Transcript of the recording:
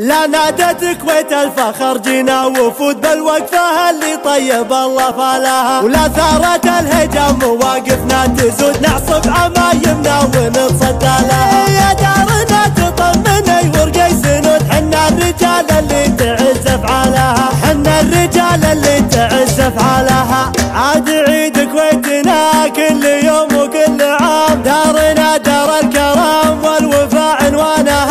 لا نادت كويت الفخر جينا وفود بالوقفة اللي طيب الله فلاها. ولا ثارت الهجم مواقفنا تزود نعصب عمايمنا ونتصدى لها. إيه يا دارنا تطمني ورقي سنود حنا الرجال اللي تعز افعالها حنا الرجال اللي تعز افعالها عاد عيد كويتنا كل يوم وكل عام. دارنا دار الكرم والوفاء عنوانها.